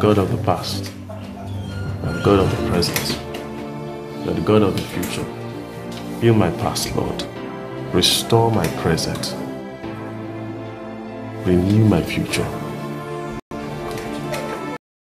God of the past. You God of the present. You the God of the future. Heal my past, Lord. Restore my present. Renew my future.